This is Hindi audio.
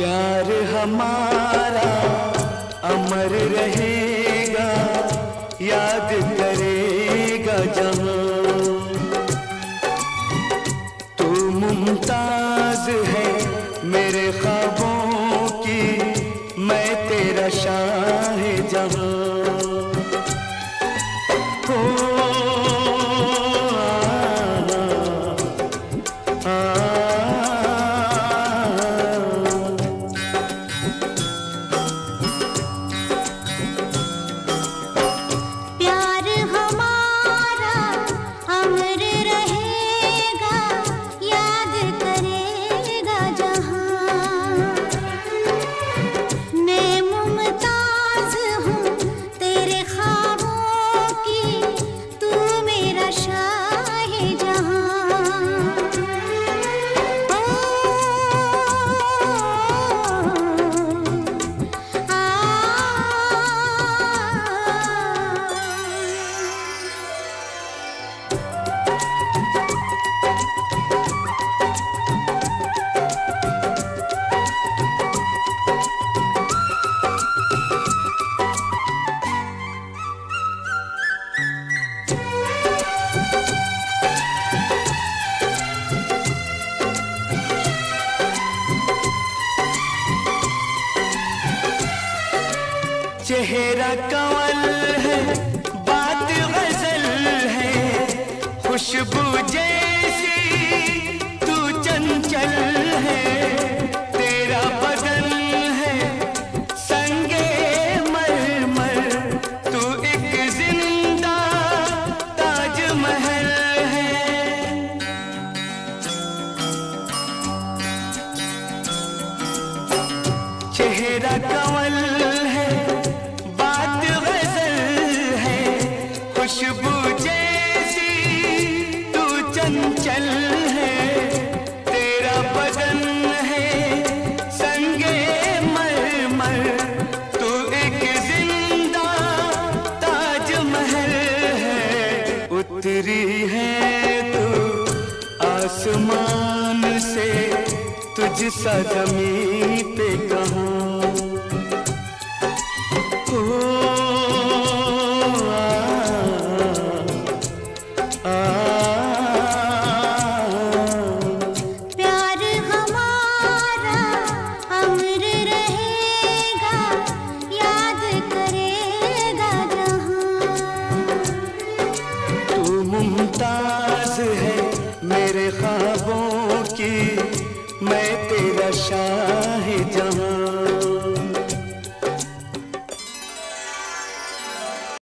प्यार हमारा अमर रहेगा, याद करेगा जहाँ। तू मुमताज़ है मेरे ख्वाबों की, मैं तेरा शाह जहाँ। चेहरा कंवल है, बात गज़ल है। खुशबू जैसी तू चंचल है, तेरा बदन है, संगे मरमर, तू एक ज़िंदा ताजमहल है। चेहरा कंवल आसमान से तुझ सा जमी पे कहाँ। ओ, आ, आ, तेरा शाह जहाँ।